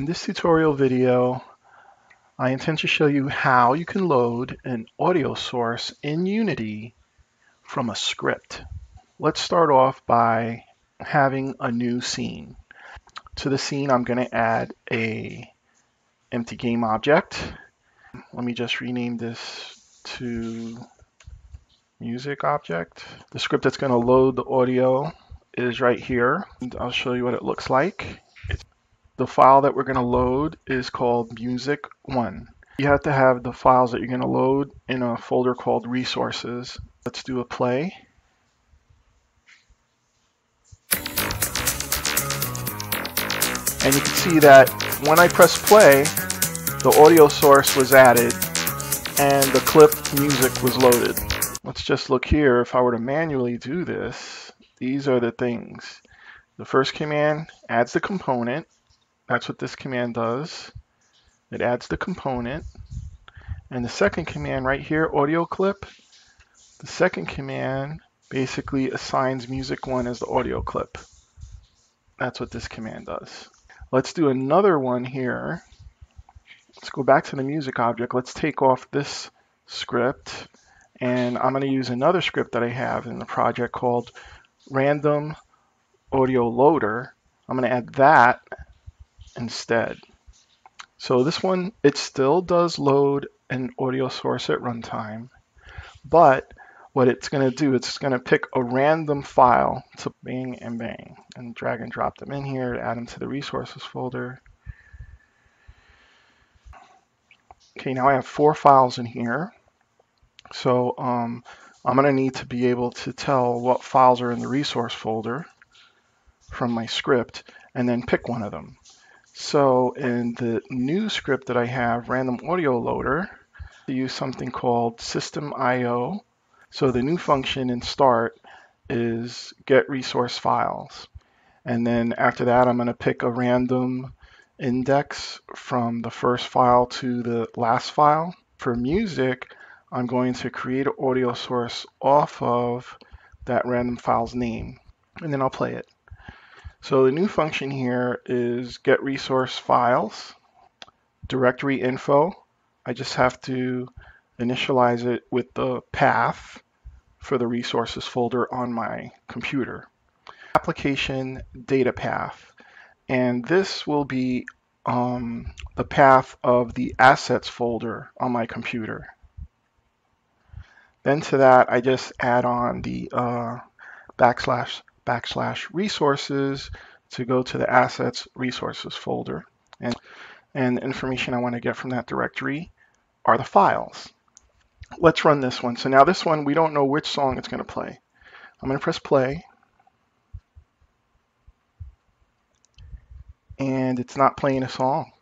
In this tutorial video, I intend to show you how you can load an audio source in Unity from a script. Let's start off by having a new scene. To the scene, I'm going to add a empty game object. Let me just rename this to music object. The script that's going to load the audio is right here. And I'll show you what it looks like. The file that we're going to load is called music1. You have to have the files that you're going to load in a folder called resources. Let's do a play. And you can see that when I press play, the audio source was added and the clip music was loaded. Let's just look here. If I were to manually do this, these are the things. The first command adds the component. That's what this command does. It adds the component. And the second command right here, audio clip, the second command basically assigns music one as the audio clip. That's what this command does. Let's do another one here. Let's go back to the music object. Let's take off this script and I'm going to use another script that I have in the project called random audio loader. I'm going to add that instead. So this one, it still does load an audio source at runtime, but what it's going to do, it's going to pick a random file to bang and bang and drag and drop them in here add them to the resources folder. Okay, now I have four files in here. So um, I'm going to need to be able to tell what files are in the resource folder from my script and then pick one of them. So in the new script that I have, random audio loader, I use something called system IO. So the new function in start is get resource files. And then after that, I'm going to pick a random index from the first file to the last file. For music, I'm going to create an audio source off of that random file's name, and then I'll play it. So the new function here is get resource files, directory info. I just have to initialize it with the path for the resources folder on my computer. Application data path. And this will be um, the path of the assets folder on my computer. Then to that, I just add on the uh, backslash backslash resources to go to the assets resources folder. And, and the information I want to get from that directory are the files. Let's run this one. So now this one, we don't know which song it's going to play. I'm going to press play. And it's not playing a song.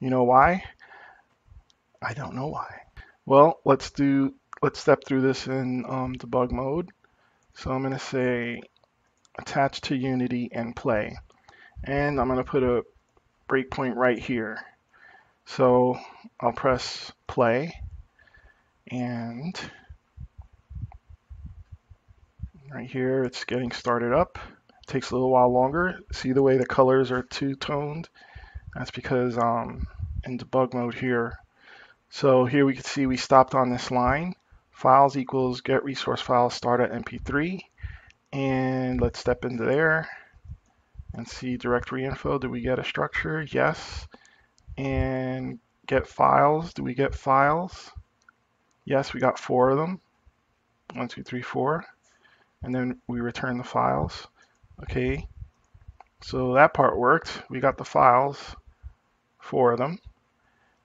You know why? I don't know why. Well, let's do let's step through this in um, debug mode. So I'm going to say attach to Unity and play. And I'm going to put a breakpoint right here. So I'll press play and right here it's getting started up. It takes a little while longer. See the way the colors are two-toned? That's because um, in debug mode here. So here we can see we stopped on this line files equals get resource files start at mp3 and let's step into there and see directory info do we get a structure? Yes. And get files? Do we get files? Yes we got four of them. One two three four. And then we return the files. Okay. So that part worked. We got the files four of them.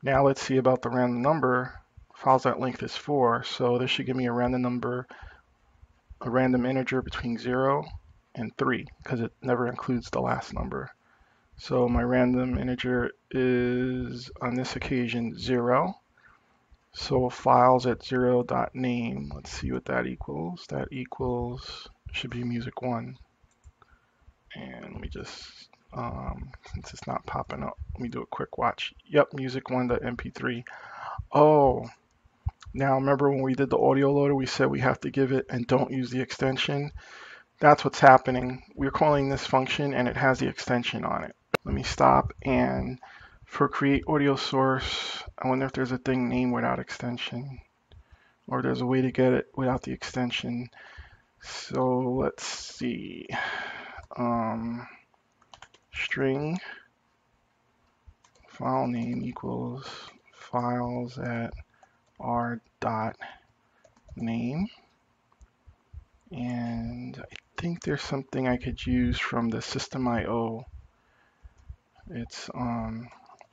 Now let's see about the random number. Files length is 4, so this should give me a random number, a random integer between 0 and 3, because it never includes the last number. So my random integer is, on this occasion, 0. So files at 0 dot name, let's see what that equals. That equals, should be music 1. And let me just, um, since it's not popping up, let me do a quick watch. Yep, music 1.mp3. Oh, now remember when we did the audio loader, we said we have to give it and don't use the extension. That's what's happening. We're calling this function and it has the extension on it. Let me stop and For create audio source, I wonder if there's a thing named without extension or there's a way to get it without the extension. So let's see. Um, string file name equals files at r dot name. And I think there's something I could use from the system IO. It's um,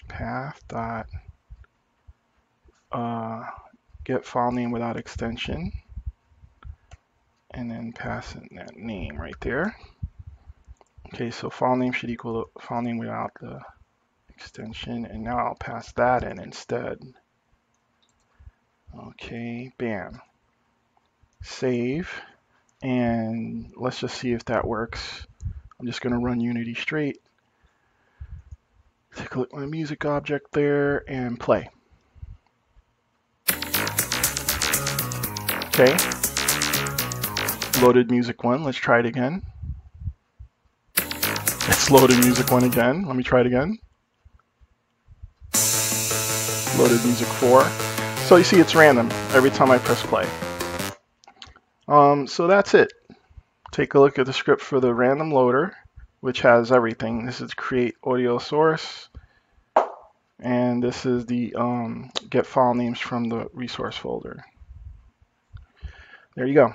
path dot uh, get file name without extension and then pass in that name right there. Okay, so file name should equal file name without the extension, and now I'll pass that in instead. Okay, bam. Save, and let's just see if that works. I'm just going to run Unity straight. Look at my music object there and play. Okay. Loaded music one. Let's try it again. It's loaded music one again. Let me try it again. Loaded music four. So you see it's random every time I press play. Um, so that's it. Take a look at the script for the random loader, which has everything. This is create audio source, and this is the um, get file names from the resource folder. There you go.